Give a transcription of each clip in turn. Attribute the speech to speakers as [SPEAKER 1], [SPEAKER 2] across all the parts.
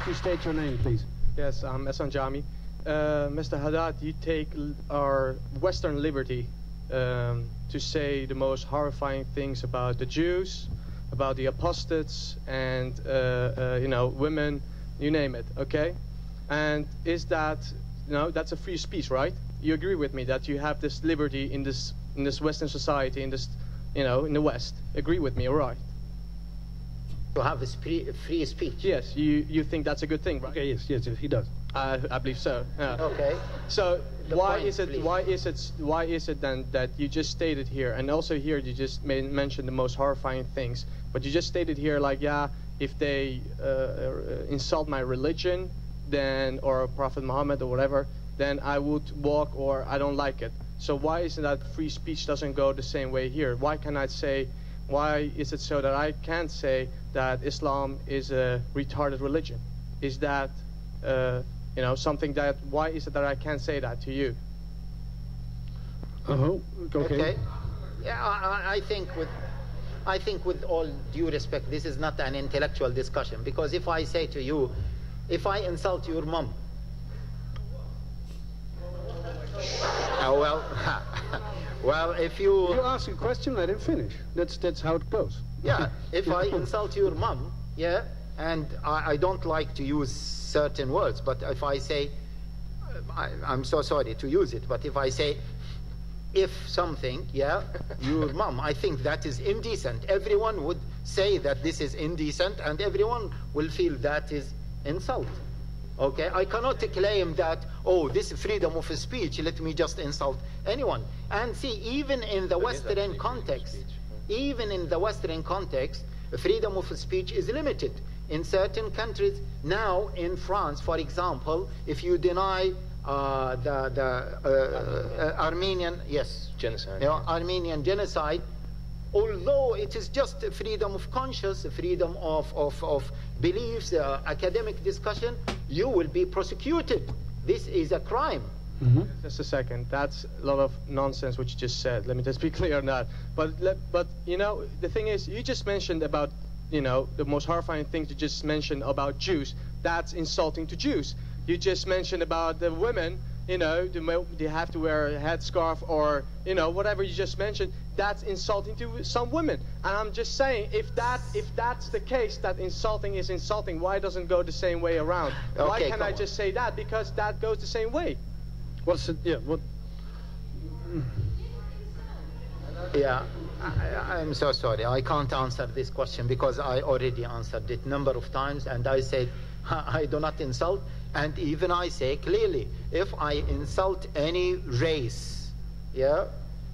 [SPEAKER 1] would you state your name, please?
[SPEAKER 2] Yes, I'm Efsan Jami. Uh, Mr. Haddad, you take our Western liberty um, to say the most horrifying things about the Jews, about the apostates, and uh, uh, you know women, you name it. Okay, and is that you know that's a free speech, right? You agree with me that you have this liberty in this in this Western society, in this you know in the West. Agree with me, all right?
[SPEAKER 3] To have a free, free speech.
[SPEAKER 2] Yes, you you think that's a good thing, right?
[SPEAKER 1] Okay, yes, yes, yes, he does.
[SPEAKER 2] I, I believe so. Yeah.
[SPEAKER 3] Okay.
[SPEAKER 2] So
[SPEAKER 3] The
[SPEAKER 2] why
[SPEAKER 3] point,
[SPEAKER 2] is it
[SPEAKER 3] please.
[SPEAKER 2] why is it why is it then that you just stated here and also here you just ma- mentioned the most horrifying things, but you just stated here like yeah if they uh, uh, insult my religion then or Prophet Muhammad or whatever then I would walk or I don't like it. So why isn't that free speech doesn't go the same way here? Why can I say why is it so that I can't say that Islam is a retarded religion? Is that uh, you know something that why is it that I can't say that to you?
[SPEAKER 1] Oh, okay.
[SPEAKER 3] Okay. Yeah, I, I- I think with, I think with all due respect, this is not an intellectual discussion because if I say to you, if I insult your mom, oh well, well if you,
[SPEAKER 1] You ask a question, let him finish. That's that's how it goes.
[SPEAKER 3] yeah, if I insult your mom, yeah, and I, I don't like to use certain words, but if I say, I, I'm so sorry to use it, but if I say, if something, yeah, your mom, I think that is indecent. Everyone would say that this is indecent, and everyone will feel that is insult. Okay, I cannot claim that, oh, this freedom of speech, let me just insult anyone. And see, even in the Western context, even in the Western context, freedom of speech is limited. In certain countries, now in France, for example, if you deny uh, the, the uh, uh, Armenian, yes,
[SPEAKER 4] Genocide.
[SPEAKER 3] you know, Armenian genocide, although it is just a freedom of conscience, freedom of, of, of beliefs, uh, academic discussion, you will be prosecuted. This is a crime.
[SPEAKER 2] Just a second. That's a lot of nonsense what you just said. Let me just be clear on that. But let, but you know the thing is, you just mentioned about you know the most horrifying things you just mentioned about Jews. That's insulting to Jews. You just mentioned about the women. You know, the they have to wear a headscarf or you know whatever you just mentioned. That's insulting to some women. And I'm just saying, if that if that's the case, that insulting is insulting. Why doesn't go the same way around? Why can't I
[SPEAKER 3] on.
[SPEAKER 2] just say that? Because that goes the same way.
[SPEAKER 1] What's it? Yeah. What?
[SPEAKER 3] Yeah, I'm so sorry. I can't answer this question because I already answered it number of times, and I said I do not insult. And even I say clearly, if I insult any race, yeah,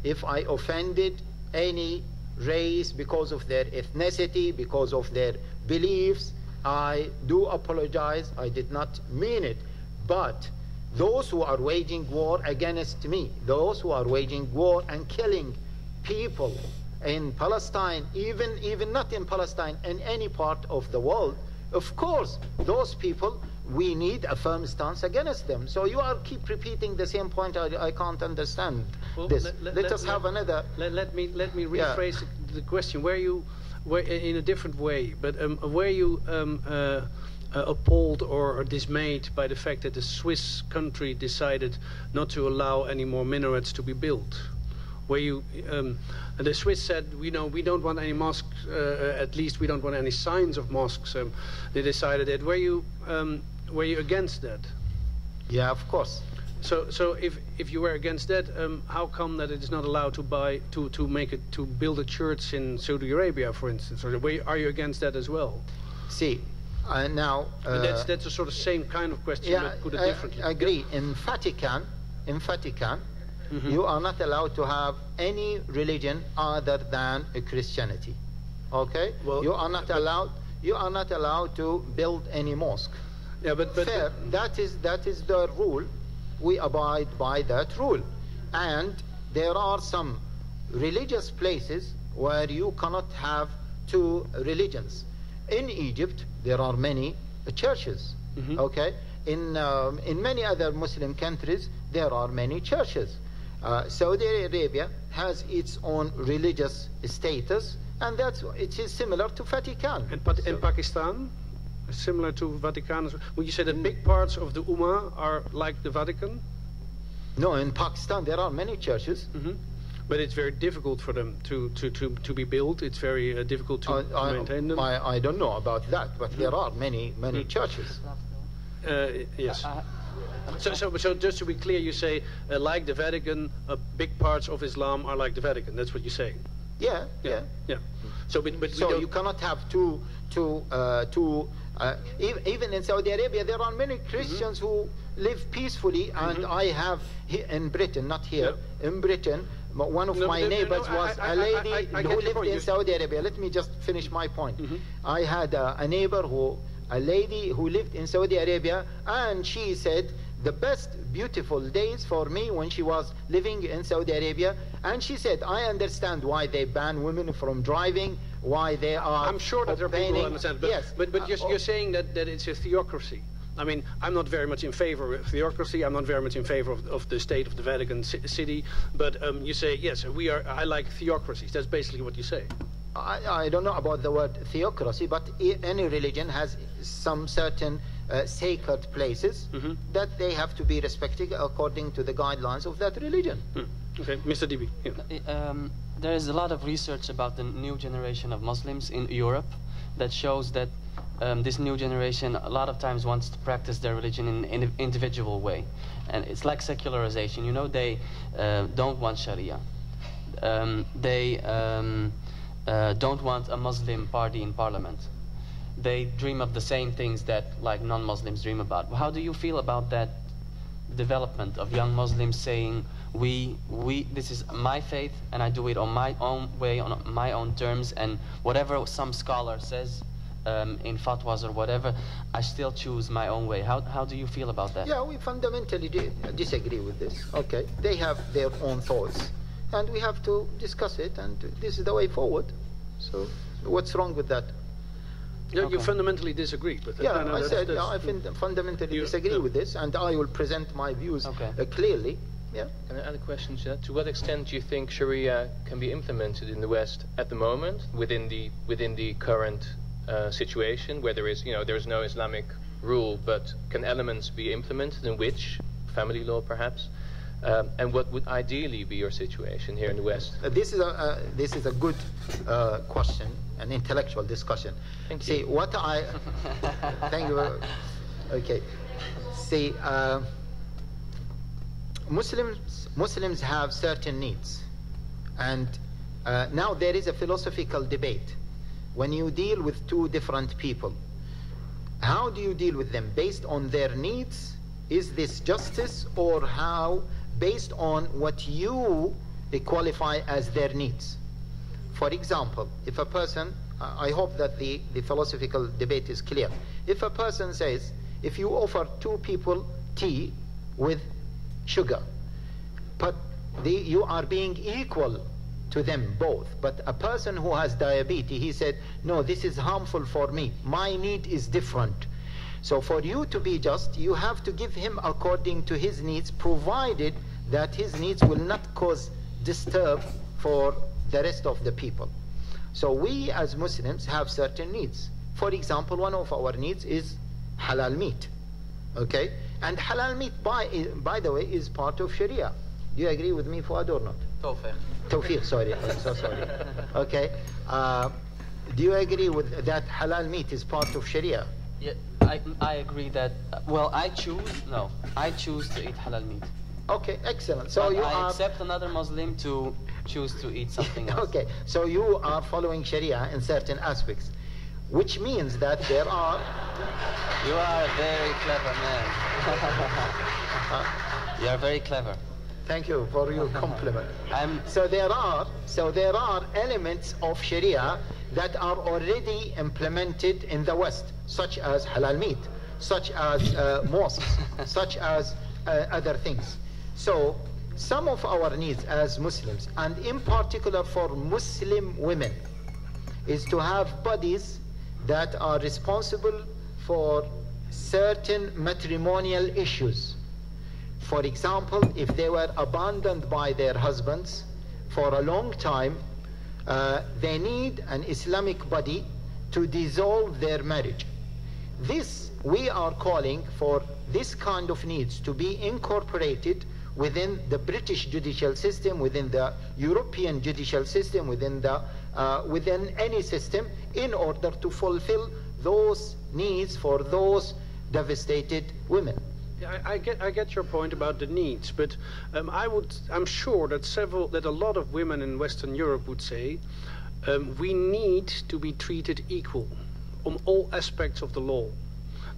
[SPEAKER 3] if I offended any race because of their ethnicity, because of their beliefs, I do apologize. I did not mean it, but those who are waging war against me, those who are waging war and killing people in Palestine, even, even not in Palestine, in any part of the world, of course, those people, we need a firm stance against them. So you are keep repeating the same point. I, I can't understand
[SPEAKER 5] Well,
[SPEAKER 3] this.
[SPEAKER 5] let-
[SPEAKER 3] Let,
[SPEAKER 5] let-
[SPEAKER 3] us
[SPEAKER 5] let-
[SPEAKER 3] have another.
[SPEAKER 5] Let, let me let me
[SPEAKER 3] Yeah.
[SPEAKER 5] rephrase the question. Where you, where in a different way, but um, were you um, uh, uh, appalled or, or dismayed by the fact that the Swiss country decided not to allow any more minarets to be built? Where you, um, and the Swiss said, we know we don't want any mosques. Uh, at least we don't want any signs of mosques. Um, they decided it. Were you, um, were you against that?
[SPEAKER 3] Yeah, of course.
[SPEAKER 5] So, so if if you were against that, um, how come that it is not allowed to buy to to make it to build a church in Saudi Arabia, for instance? Or were you- are you against that as well?
[SPEAKER 3] See, uh, now.
[SPEAKER 5] And that's
[SPEAKER 3] uh,
[SPEAKER 5] that's a sort of same kind of question,
[SPEAKER 3] Yeah,
[SPEAKER 5] but put it differently.
[SPEAKER 3] I agree. In Vatican, in Vatican, you are not allowed to have any religion other than a Christianity. Okay?
[SPEAKER 5] Well,
[SPEAKER 3] you are not allowed. You are not allowed to build any mosque.
[SPEAKER 5] Yeah, but but,
[SPEAKER 3] Fair. That is that is the rule. We abide by that rule, and there are some religious places where you cannot have two religions. In Egypt, there are many churches.
[SPEAKER 5] Mhm.
[SPEAKER 3] Okay. In um, in many other Muslim countries, there are many churches. Uh, Saudi Arabia has its own religious status, and that's it is similar to Vatican.
[SPEAKER 5] and, Pa-
[SPEAKER 3] So-
[SPEAKER 5] and Pakistan? Similar to Vatican? Would you say that big parts of the Ummah are like the Vatican?
[SPEAKER 3] No, in Pakistan there are many churches.
[SPEAKER 5] hmm But it's very difficult for them to, to, to, to be built. It's very uh, difficult to,
[SPEAKER 3] I,
[SPEAKER 5] to
[SPEAKER 3] I,
[SPEAKER 5] maintain them.
[SPEAKER 3] I, I don't know about that, but there are many, many churches.
[SPEAKER 5] Uh, yes. So, so, so just to be clear, you say uh, like the Vatican, uh, big parts of Islam are like the Vatican. That's what you're saying.
[SPEAKER 3] Yeah, yeah.
[SPEAKER 5] Yeah. So, but, but
[SPEAKER 3] So you cannot have two, two, uh, two. Uh, ev- even in Saudi Arabia, there are many Christians who live peacefully, and I have in Britain, not here, in Britain. One of
[SPEAKER 5] No,
[SPEAKER 3] my
[SPEAKER 5] no,
[SPEAKER 3] neighbors
[SPEAKER 5] no,
[SPEAKER 3] was
[SPEAKER 5] I- I-
[SPEAKER 3] a lady
[SPEAKER 5] I-
[SPEAKER 3] who lived in Saudi Arabia. Let me just finish my point. I had a, a neighbor who, a lady who lived in Saudi Arabia, and she said the best beautiful days for me when she was living in Saudi Arabia. And she said, I understand why they ban women from driving, why they are.
[SPEAKER 5] I'm sure that there are people who understand. But,
[SPEAKER 3] yes,
[SPEAKER 5] but, but you're,
[SPEAKER 3] Uh,
[SPEAKER 5] you're saying that, that it's a theocracy. I mean, I'm not very much in favor of theocracy. I'm not very much in favor of, of the state of the Vatican ci- City. But um, you say, yes, we are. I like theocracies. That's basically what you say.
[SPEAKER 3] I, I don't know about the word theocracy, but any religion has some certain uh, sacred places
[SPEAKER 5] Mhm.
[SPEAKER 3] that they have to be respected according to the guidelines of that religion.
[SPEAKER 5] Hmm. Okay, Mr. Dibi. Yeah.
[SPEAKER 4] Um, there is a lot of research about the new generation of Muslims in Europe that shows that um, this new generation a lot of times wants to practice their religion in an individual way. And it's like secularization, you know, they uh, don't want Sharia. Um, they um, uh, don't want a Muslim party in parliament. They dream of the same things that like non-Muslims dream about. How do you feel about that development of young Muslims saying, we, we, this is my faith and I do it on my own way, on my own terms, and whatever some scholar says um, in fatwas or whatever, I still choose my own way. How, how do you feel about that?
[SPEAKER 3] Yeah, we fundamentally di- disagree with this. Okay, they have their own thoughts, and we have to discuss it, and this is the way forward. So, what's wrong with that?
[SPEAKER 5] Yeah, You
[SPEAKER 4] Okay.
[SPEAKER 5] fundamentally disagree with it.
[SPEAKER 3] Yeah,
[SPEAKER 5] No, no,
[SPEAKER 3] I
[SPEAKER 5] that's-
[SPEAKER 3] said yeah, I fin- fundamentally
[SPEAKER 5] You-
[SPEAKER 3] disagree
[SPEAKER 5] no.
[SPEAKER 3] with this, and I will present my views
[SPEAKER 4] Okay.
[SPEAKER 3] uh, clearly. Yeah.
[SPEAKER 6] And another question, Jad, to what extent do you think Sharia can be implemented in the West at the moment within the within the current uh, situation where there is you know there is no Islamic rule, but can elements be implemented in which family law perhaps? Um, and what would ideally be your situation here in the West?
[SPEAKER 3] Uh, this is a uh, this is a good uh, question, an intellectual discussion.
[SPEAKER 6] Thank
[SPEAKER 3] See
[SPEAKER 6] you.
[SPEAKER 3] what I thank you. Okay, see, uh, Muslims Muslims have certain needs, and uh, now there is a philosophical debate when you deal with two different people. How do you deal with them based on their needs? Is this justice or how based on what you uh, qualify as their needs? For example, if a person, I I hope that the, the philosophical debate is clear. If a person says, if you offer two people tea with sugar, but the, you are being equal to them both. But a person who has diabetes, he said, no, this is harmful for me. My need is different. So for you to be just, you have to give him according to his needs, provided that his needs will not cause disturb for the rest of the people. So we as Muslims have certain needs. For example, one of our needs is halal meat. Okay? And halal meat, by, by the way, is part of Sharia. Do you agree with me, Fuad, or not?
[SPEAKER 4] Tofik.
[SPEAKER 3] Tofik, sorry, I'm so sorry. Okay? Uh, do you agree with that halal meat is part of Sharia?
[SPEAKER 4] Yeah, I, I agree that, well, I choose, no, I choose to eat halal meat.
[SPEAKER 3] Okay, excellent. So
[SPEAKER 4] But
[SPEAKER 3] you
[SPEAKER 4] I
[SPEAKER 3] are
[SPEAKER 4] accept another Muslim to choose to eat something else.
[SPEAKER 3] okay. So you are following Sharia in certain aspects, which means that there are
[SPEAKER 4] You are a very clever man. you are very clever.
[SPEAKER 3] Thank you for your compliment.
[SPEAKER 4] I'm
[SPEAKER 3] So there are so there are elements of Sharia that are already implemented in the West, such as halal meat, such as uh, mosques, such as uh, other things. So some of our needs as Muslims, and in particular for Muslim women, is to have bodies that are responsible for certain matrimonial issues. For example, if they were abandoned by their husbands for a long time, uh, they need an Islamic body to dissolve their marriage. this, we are calling for this kind of needs to be incorporated within the British judicial system, within the European judicial system, within, the, uh, within any system, in order to fulfill those needs for those devastated women.
[SPEAKER 5] I, I get I get your point about the needs, but um, I would I'm sure that several that a lot of women in Western Europe would say um, we need to be treated equal on all aspects of the law.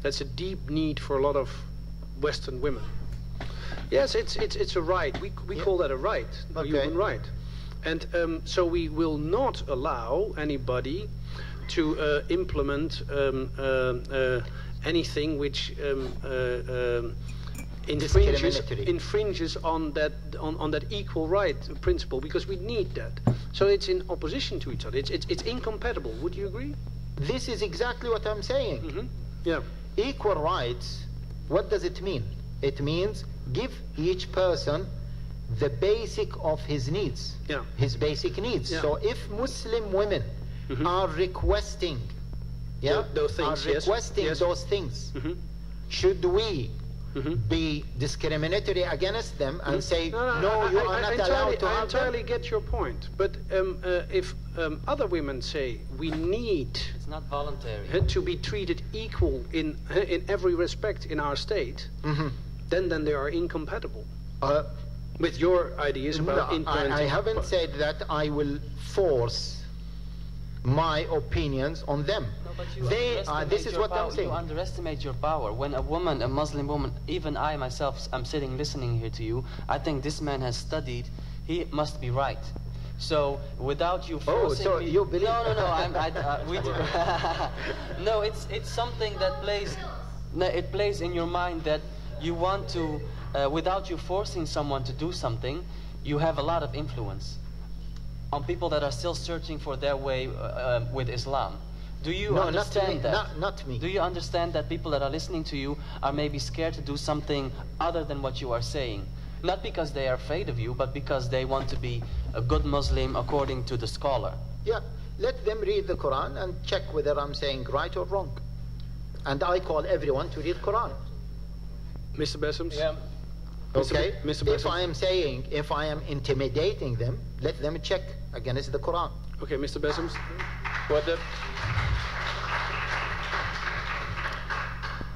[SPEAKER 5] That's a deep need for a lot of Western women. Yes, it's it's it's a right. We we
[SPEAKER 3] Yeah.
[SPEAKER 5] call that a right, a
[SPEAKER 3] Okay.
[SPEAKER 5] human right, and um, so we will not allow anybody to uh, implement um, uh, uh, anything which um, uh, um, infringes infringes on that on, on that equal right principle because we need that. So it's in opposition to each other. It's it's, it's incompatible. Would you agree?
[SPEAKER 3] This is exactly what I'm saying.
[SPEAKER 5] hmm Yeah.
[SPEAKER 3] Equal rights, what does it mean? It means give each person the basic of his needs,
[SPEAKER 5] Yeah.
[SPEAKER 3] his basic needs.
[SPEAKER 5] Yeah.
[SPEAKER 3] So if Muslim women
[SPEAKER 5] Mhm.
[SPEAKER 3] are requesting, yeah,
[SPEAKER 5] Tho- those things,
[SPEAKER 3] are requesting
[SPEAKER 5] Yes.
[SPEAKER 3] those things,
[SPEAKER 5] hmm
[SPEAKER 3] should we
[SPEAKER 5] hmm
[SPEAKER 3] be discriminatory against them and say,
[SPEAKER 5] No, no,
[SPEAKER 3] no,
[SPEAKER 5] I,
[SPEAKER 3] you
[SPEAKER 5] I,
[SPEAKER 3] are
[SPEAKER 5] I
[SPEAKER 3] not
[SPEAKER 5] entirely,
[SPEAKER 3] allowed to
[SPEAKER 5] I
[SPEAKER 3] have
[SPEAKER 5] entirely
[SPEAKER 3] them?
[SPEAKER 5] get your point. But um, uh, if um, other women say we need
[SPEAKER 4] It's not voluntary.
[SPEAKER 5] uh, to be treated equal in uh, in every respect in our state,
[SPEAKER 3] Mhm.
[SPEAKER 5] Then then they are incompatible
[SPEAKER 3] Uh,
[SPEAKER 5] with your ideas
[SPEAKER 3] No,
[SPEAKER 5] about
[SPEAKER 3] I,
[SPEAKER 5] implementing.
[SPEAKER 3] I haven't said that I will force my opinions on them.
[SPEAKER 4] No, but you
[SPEAKER 3] They, uh, this is
[SPEAKER 4] your
[SPEAKER 3] what
[SPEAKER 4] power.
[SPEAKER 3] I'm saying.
[SPEAKER 4] You underestimate your power. When a woman, a Muslim woman, even I myself, I'm sitting listening here to you. I think this man has studied. He must be right. So without you
[SPEAKER 3] Oh,
[SPEAKER 4] forcing
[SPEAKER 3] so
[SPEAKER 4] me,
[SPEAKER 3] you believe-
[SPEAKER 4] No, no, no. I'm, I, uh, we do. no, it's it's something that plays. No, it plays in your mind that you want to, uh, without you forcing someone to do something, you have a lot of influence on people that are still searching for their way uh, uh, with Islam. Do you
[SPEAKER 3] No, not
[SPEAKER 4] understand
[SPEAKER 3] me,
[SPEAKER 4] that?
[SPEAKER 3] not- not me.
[SPEAKER 4] Do you understand that people that are listening to you are maybe scared to do something other than what you are saying? Not because they are afraid of you, but because they want to be a good Muslim according to the scholar.
[SPEAKER 3] Yeah, let them read the Quran and check whether I'm saying right or wrong. And I call everyone to read Quran.
[SPEAKER 5] Mr. Bessems?
[SPEAKER 6] Yeah.
[SPEAKER 3] Okay?
[SPEAKER 5] Mr. Mr.
[SPEAKER 3] If I am saying, if I am intimidating them, let them check against the Quran.
[SPEAKER 5] Okay, Mr. Bessems?
[SPEAKER 6] What the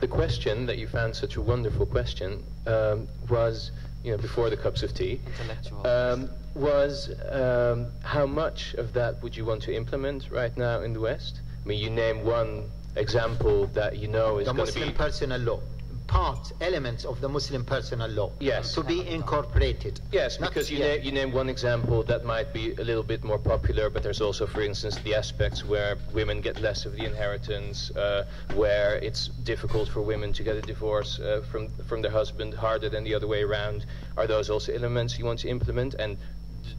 [SPEAKER 6] the question that you found such a wonderful question um, was, you know, before the cups of tea,
[SPEAKER 4] Intellectual.
[SPEAKER 6] um, was um, how much of that would you want to implement right now in the West? I mean, you name one example that you know is
[SPEAKER 3] The
[SPEAKER 6] going to
[SPEAKER 3] Muslim
[SPEAKER 6] be.
[SPEAKER 3] personal law. Parts, elements of the Muslim personal law.
[SPEAKER 6] Yes.
[SPEAKER 3] To be incorporated.
[SPEAKER 6] Yes,
[SPEAKER 3] Not-
[SPEAKER 6] because you, na- you name one example that might be a little bit more popular, but there's also, for instance, the aspects where women get less of the inheritance, uh, where it's difficult for women to get a divorce uh, from from their husband, harder than the other way around. Are those also elements you want to implement? And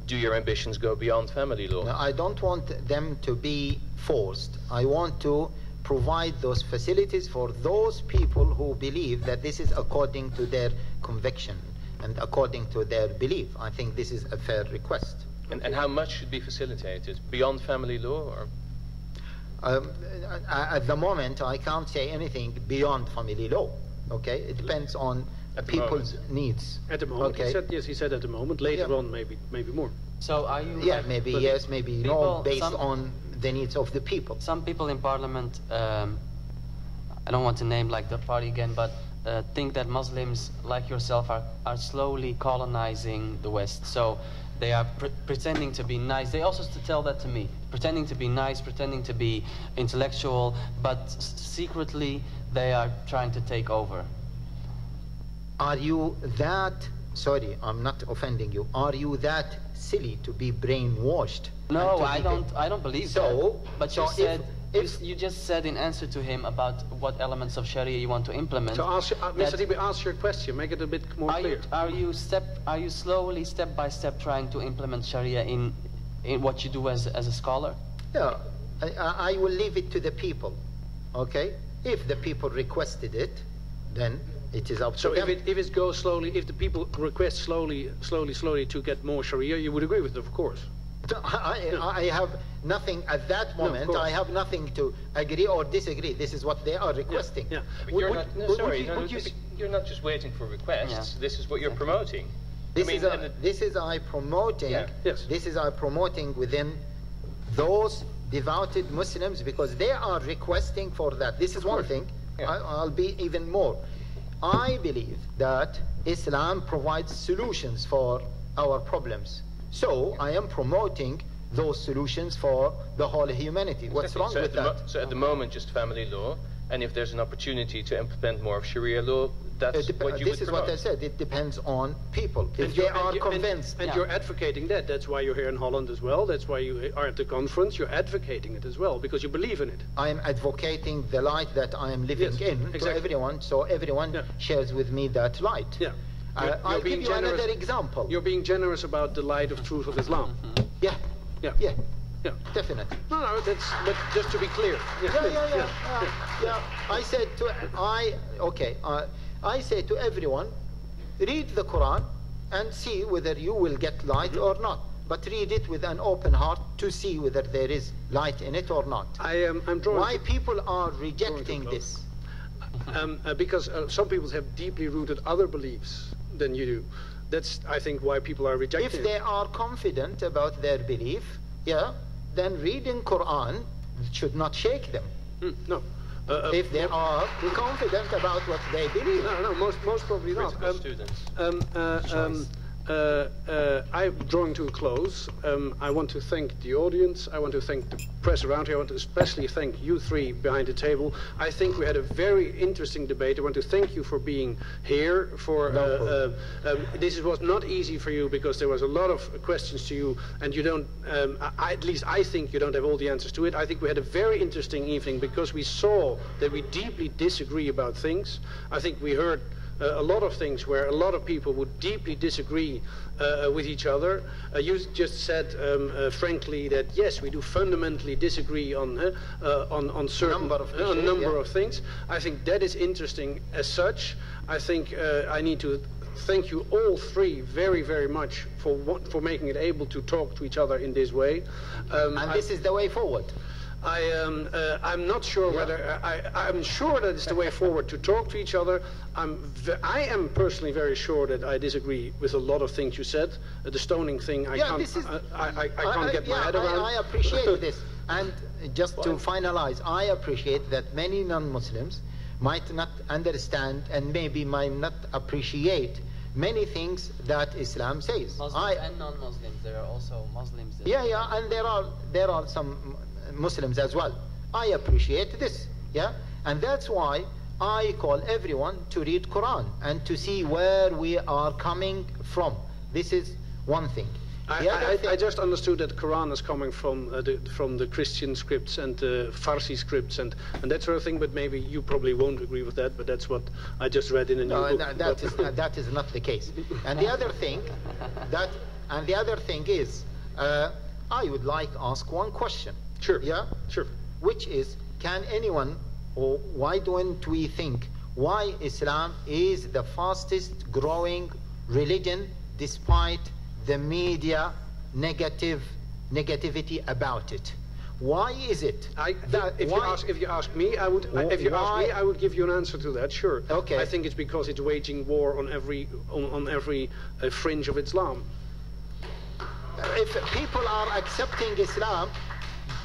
[SPEAKER 6] do your ambitions go beyond family law?
[SPEAKER 3] No, I don't want them to be forced. I want to provide those facilities for those people who believe that this is according to their conviction and according to their belief. I think this is a fair request.
[SPEAKER 6] And, and how much should be facilitated beyond family law? Or
[SPEAKER 3] Um, at the moment, I can't say anything beyond family law. Okay, it depends on
[SPEAKER 6] At
[SPEAKER 3] people's
[SPEAKER 6] moment.
[SPEAKER 3] needs.
[SPEAKER 5] At the moment,
[SPEAKER 3] okay.
[SPEAKER 5] he said, yes, he said at the moment. Later
[SPEAKER 3] Yeah.
[SPEAKER 5] on, maybe, maybe more.
[SPEAKER 4] so are you?
[SPEAKER 3] yeah,
[SPEAKER 4] like-
[SPEAKER 3] maybe yes, maybe no, based
[SPEAKER 4] some-
[SPEAKER 3] on the needs of the people.
[SPEAKER 4] Some people in parliament, um, I don't want to name like the party again, but uh, think that Muslims like yourself are, are slowly colonizing the West. So they are pre- pretending to be nice. They also used to tell that to me, pretending to be nice, pretending to be intellectual, but s- secretly they are trying to take over.
[SPEAKER 3] Are you that, sorry, I'm not offending you, are you that silly to be brainwashed?
[SPEAKER 4] No, I don't. I don't believe
[SPEAKER 3] So-
[SPEAKER 4] that. But
[SPEAKER 3] so
[SPEAKER 4] you said you
[SPEAKER 3] if-
[SPEAKER 4] s- you, just said in answer to him about what elements of Sharia you want to implement.
[SPEAKER 5] So, ask, uh, Mr. Dibi, answer your question. Make it a bit more
[SPEAKER 4] Are
[SPEAKER 5] clear.
[SPEAKER 4] you, are you step are you slowly step by step trying to implement Sharia in in what you do as as a scholar?
[SPEAKER 3] Yeah, I, I I will leave it to the people, okay? If the people requested it, then it is up
[SPEAKER 5] So
[SPEAKER 3] to
[SPEAKER 5] if it if it goes slowly, if the people request slowly, slowly, slowly to get more Sharia, you would agree with it, of course.
[SPEAKER 3] I, I have nothing at that moment.
[SPEAKER 1] course.
[SPEAKER 3] I have nothing to agree or disagree. This is what they are requesting.
[SPEAKER 1] yeah.
[SPEAKER 6] But
[SPEAKER 3] Would-
[SPEAKER 6] you're not, no,
[SPEAKER 3] would-
[SPEAKER 6] sorry,
[SPEAKER 3] would you, would you,
[SPEAKER 6] you're not just waiting for requests. This is what you're promoting.
[SPEAKER 3] This
[SPEAKER 6] I mean,
[SPEAKER 3] is a,
[SPEAKER 6] and it-
[SPEAKER 3] this is I promoting.
[SPEAKER 6] Yeah.
[SPEAKER 1] Yes.
[SPEAKER 3] This is I promoting within those devoted Muslims because they are requesting for that. This is one thing.
[SPEAKER 6] Yeah.
[SPEAKER 3] I, I'll be even more. I believe that Islam provides solutions for our problems. So I am promoting those solutions for the whole humanity. What's
[SPEAKER 6] Exactly.
[SPEAKER 3] wrong
[SPEAKER 6] so
[SPEAKER 3] with that?
[SPEAKER 6] so at the moment, just family law, and if there's an opportunity to implement more of Sharia law, that's what you
[SPEAKER 3] this is what I said. It depends on people. If
[SPEAKER 5] And
[SPEAKER 3] they
[SPEAKER 5] you're- and
[SPEAKER 3] are
[SPEAKER 5] and-
[SPEAKER 3] convinced.
[SPEAKER 5] And,
[SPEAKER 3] yeah.
[SPEAKER 5] you're advocating that. That's why you're here in Holland as well. That's why you are at the conference. You're advocating it as well because you believe in it.
[SPEAKER 3] I am advocating the light that I am living
[SPEAKER 5] Yes,
[SPEAKER 3] in to everyone, so everyone
[SPEAKER 5] Yeah.
[SPEAKER 3] shares with me that light.
[SPEAKER 5] Yeah.
[SPEAKER 3] Uh,
[SPEAKER 5] You're-
[SPEAKER 3] I'll give you
[SPEAKER 5] generous-
[SPEAKER 3] another example.
[SPEAKER 5] You're being generous about the light of truth of Islam.
[SPEAKER 3] Yeah,
[SPEAKER 5] Yeah.
[SPEAKER 3] yeah,
[SPEAKER 5] Yeah.
[SPEAKER 3] definitely.
[SPEAKER 5] No, no, that's but just to be clear.
[SPEAKER 3] Yeah, yeah, yeah, yeah, yeah. I said to I okay. Uh, I say to everyone, read the Quran and see whether you will get light
[SPEAKER 5] Mm-hmm.
[SPEAKER 3] or not. But read it with an open heart to see whether there is light in it or not.
[SPEAKER 5] I am. I'm drawing.
[SPEAKER 3] Why people are rejecting this?
[SPEAKER 5] um, uh, because uh, some people have deeply rooted other beliefs than you do. That's, I think, why people are rejecting
[SPEAKER 3] if they are confident about their belief, yeah, then reading Quran should not shake them.
[SPEAKER 5] Hmm, no. Uh, uh,
[SPEAKER 3] if they are confident about what they believe.
[SPEAKER 5] no, no, most, most probably not. Um,
[SPEAKER 6] students.
[SPEAKER 5] Um, uh, um, uh, uh, I'm drawing to a close. Um, I want to thank the audience. I want to thank the press around here. I want to especially thank you three behind the table. I think we had a very interesting debate. I want to thank you for being here. For
[SPEAKER 3] No
[SPEAKER 5] uh, uh, um, this was not easy for you because there was a lot of questions to you, and you don't. Um, I, at least I think you don't have all the answers to it. I think we had a very interesting evening because we saw that we deeply disagree about things. I think we heard a lot of things where a lot of people would deeply disagree uh, with each other. Uh, you just said, um, uh, frankly, that yes, we do fundamentally disagree on uh, uh, on on certain
[SPEAKER 3] Number of
[SPEAKER 5] uh,
[SPEAKER 3] issues,
[SPEAKER 5] number
[SPEAKER 3] yeah.
[SPEAKER 5] of things. I think that is interesting as such. I think uh, I need to thank you all three very, very much for what, for making it able to talk to each other in this way. Um,
[SPEAKER 3] And
[SPEAKER 5] I-
[SPEAKER 3] this is the way forward.
[SPEAKER 5] I am. Uh, I'm not sure whether I, I'm sure that it's the way forward to talk to each other. I'm. ve- I am personally very sure that I disagree with a lot of things you said. Uh, the stoning thing, I
[SPEAKER 3] Yeah,
[SPEAKER 5] can't.
[SPEAKER 3] this is-
[SPEAKER 5] I, I, I, I can't get my head around.
[SPEAKER 3] I, appreciate this. And just to finalize, I appreciate that many non-Muslims might not understand and maybe might not appreciate many things that Islam says.
[SPEAKER 4] Muslims
[SPEAKER 3] I,
[SPEAKER 4] and non-Muslims. There are also Muslims. That
[SPEAKER 3] yeah, yeah, and there are there are some Muslims as well. I appreciate this, yeah, and that's why I call everyone to read Quran and to see where we are coming from. This is one thing.
[SPEAKER 5] I, I,
[SPEAKER 3] thing-
[SPEAKER 5] I just understood that Quran is coming from uh, the from the Christian scripts and the Farsi scripts and, and that sort of thing. But maybe you probably won't agree with that. But that's what I just read in a new
[SPEAKER 3] No,
[SPEAKER 5] book.
[SPEAKER 3] that, is, not- that is not the case. And the other thing, that, and the other thing is, uh, I would like to ask one question.
[SPEAKER 5] Sure.
[SPEAKER 3] Yeah.
[SPEAKER 5] Sure.
[SPEAKER 3] Which is, can anyone, or why don't we think why Islam is the fastest growing religion despite the media negative negativity about it? Why is it?
[SPEAKER 5] I,
[SPEAKER 3] that-
[SPEAKER 5] if, you ask, if you ask me, I would. if you ask me,
[SPEAKER 3] Why-
[SPEAKER 5] I would give you an answer to that. Sure.
[SPEAKER 3] Okay.
[SPEAKER 5] I think it's because it's waging war on every on, on every uh, fringe of Islam.
[SPEAKER 3] if people are accepting Islam,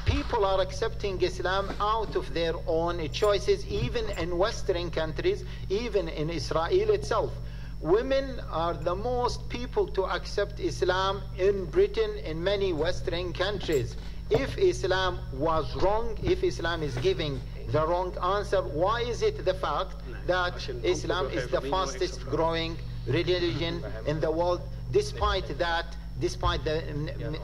[SPEAKER 3] people are accepting Islam out of their own choices, even in Western countries, even in Israel itself. Women are the most people to accept Islam in Britain, in many Western countries. If Islam was wrong, if Islam is giving the wrong answer, why is it the fact that
[SPEAKER 5] Als je een
[SPEAKER 3] Islam is the fastest growing religion in the world, despite that, despite the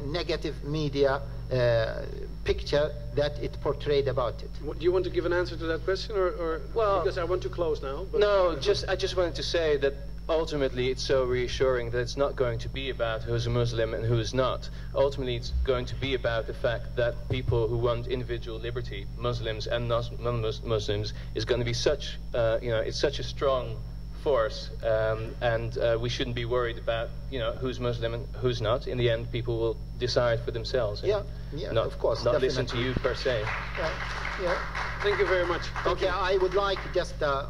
[SPEAKER 3] negative media uh, picture that it portrayed about it.
[SPEAKER 5] Do you want to give an answer to that question, or, or
[SPEAKER 6] Well-
[SPEAKER 5] because I want to close now? But
[SPEAKER 6] No, just I just wanted to say that ultimately it's so reassuring that it's not going to be about who's a Muslim and who's not. Ultimately, it's going to be about the fact that people who want individual liberty, Muslims and non-Muslims, is going to be such, uh, you know, it's such a strong force, um, and uh, we shouldn't be worried about you know who's Muslim and who's not. In the end, people will decide for themselves. and
[SPEAKER 3] Yeah, yeah,
[SPEAKER 6] not,
[SPEAKER 3] of course,
[SPEAKER 6] Not listen to you per se.
[SPEAKER 3] Yeah, yeah.
[SPEAKER 5] Thank you very much. Thank
[SPEAKER 3] Okay,
[SPEAKER 5] you.
[SPEAKER 3] I would like just uh,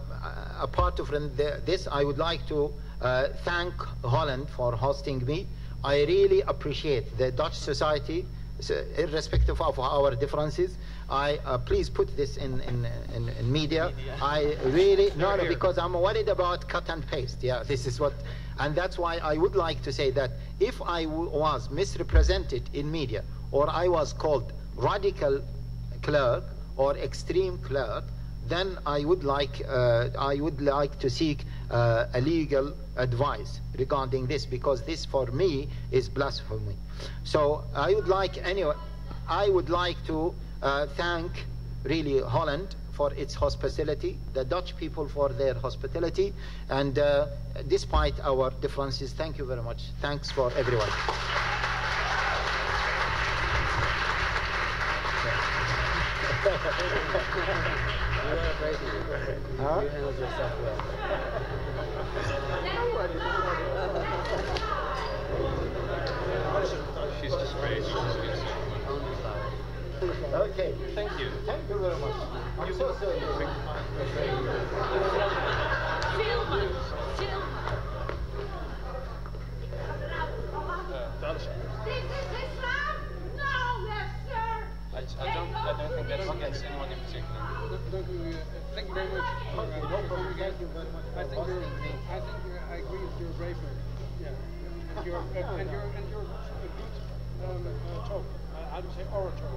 [SPEAKER 3] apart from the, this, I would like to uh, thank Holland for hosting me. I really appreciate the Dutch society, so irrespective of our differences. I uh, please put this in in, in, in media. I really no no because I'm worried about cut and paste. Yeah, this is what, and that's why I would like to say that if I w- was misrepresented in media or I was called radical clerk or extreme clerk, then I would like uh, I would like to seek uh, a legal advice regarding this because this for me is blasphemy. So I would like anyway I would like to uh, thank really Holland for its hospitality, the Dutch people for their hospitality, and uh, despite our differences, thank you very much. Thanks for everyone. Huh? Okay.
[SPEAKER 6] Thank you.
[SPEAKER 3] Thank you very much. I'm so sorry.
[SPEAKER 7] Filmen, filmen. This is Islam? No, yes, sir.
[SPEAKER 6] I, I don't. I don't think that's against anyone in particular.
[SPEAKER 5] Thank you, thank you very much. for, for coming again. I think you're, I think you're, I agree with your bravery. Yeah, and your uh, and your and your a good um, uh, talk. Uh, how do you say orator?